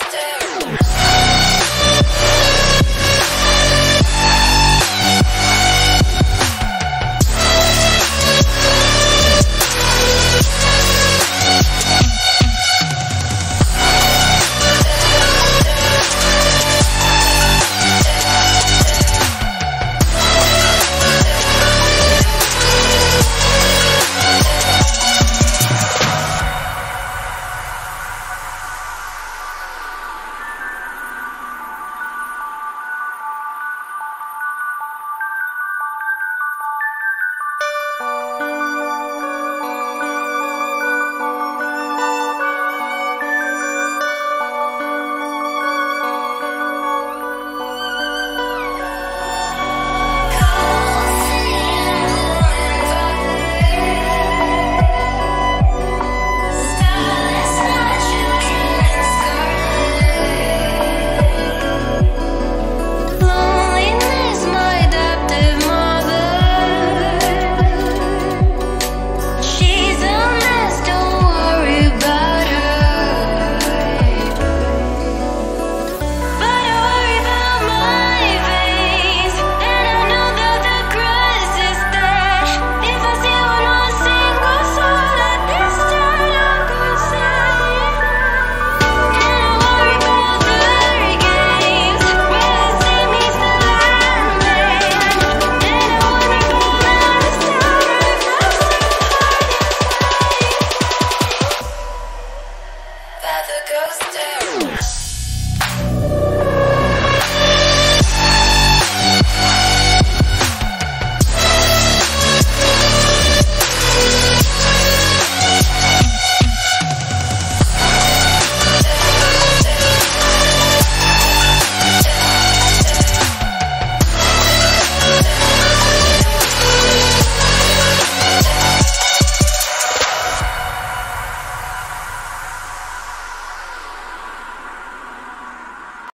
monster.